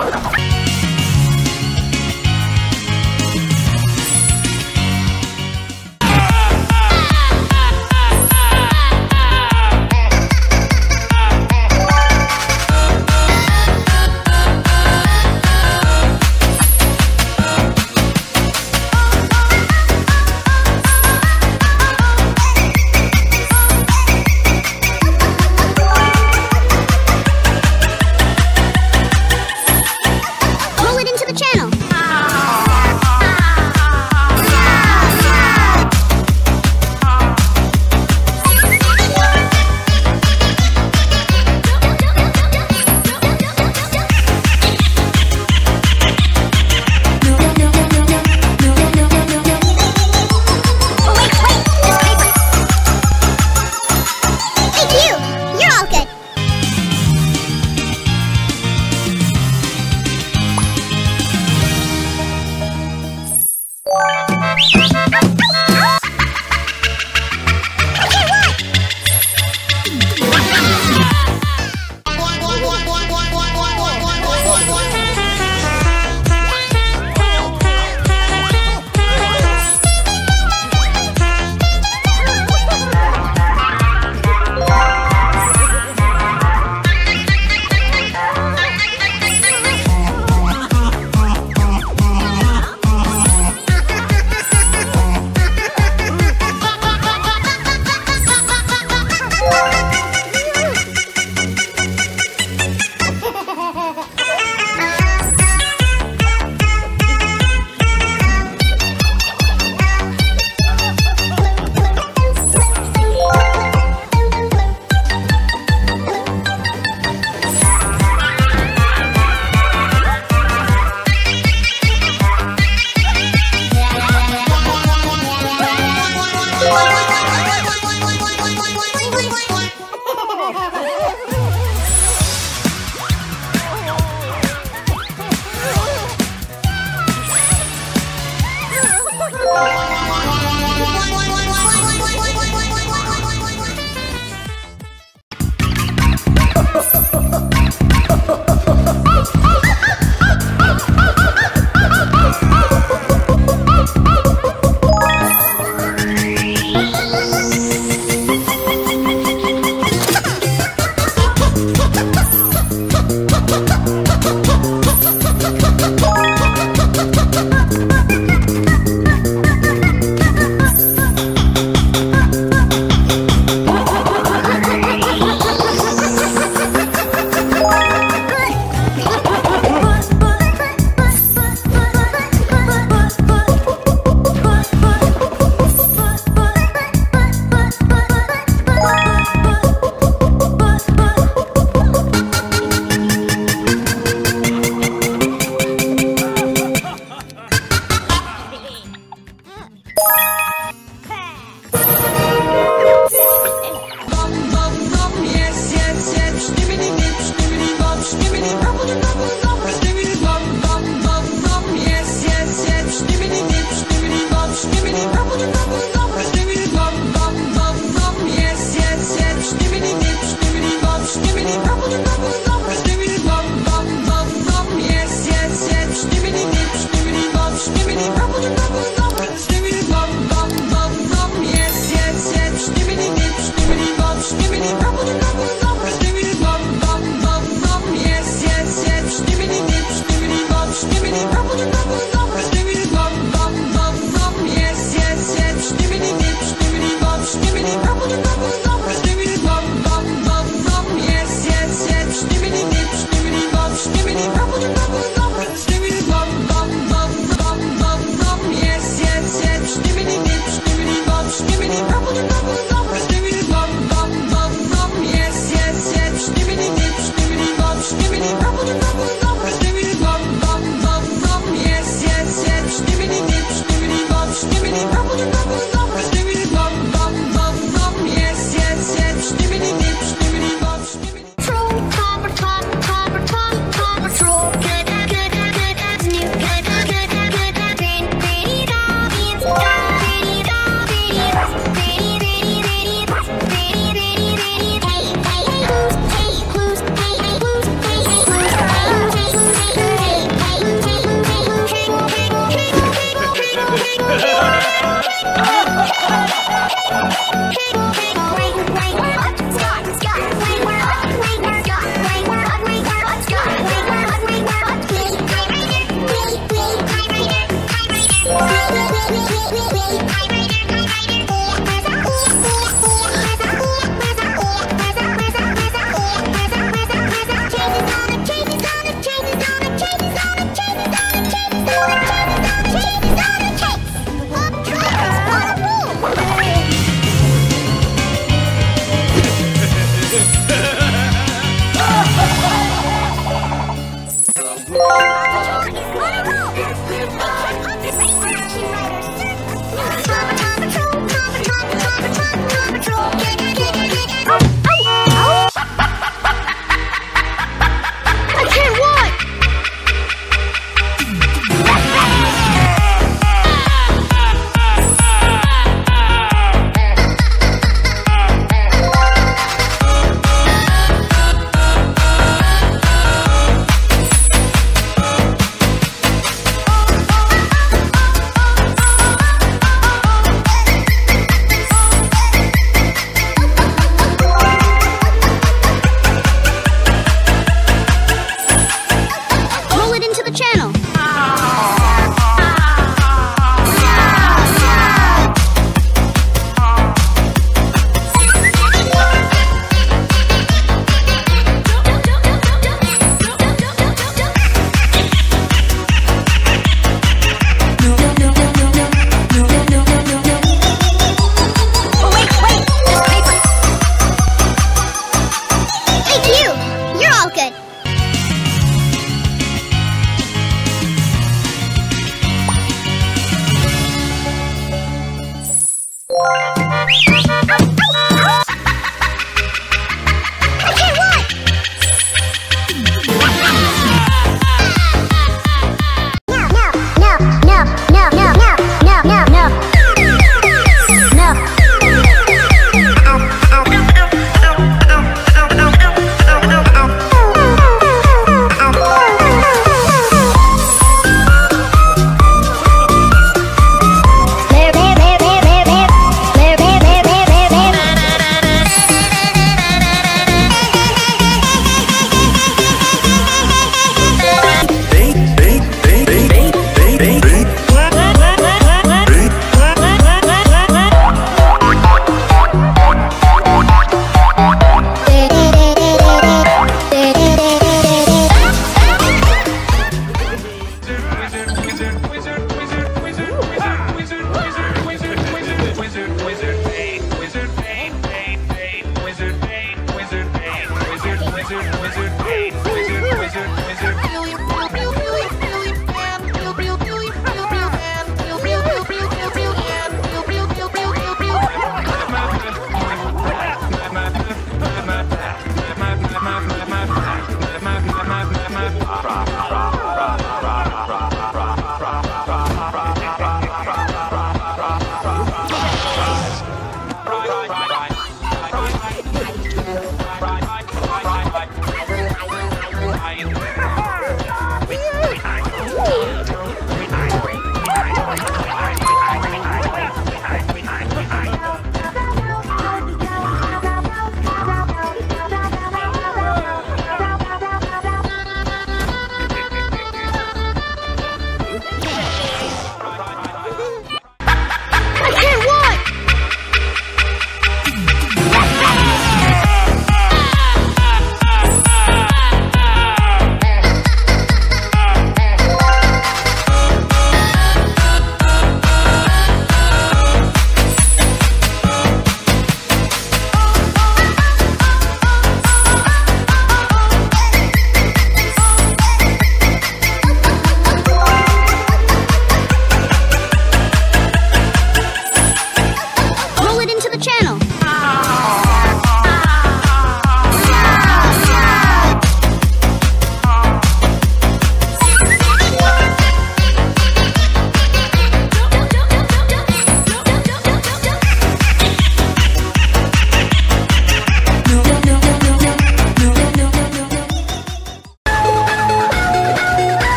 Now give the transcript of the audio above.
Fuck off. you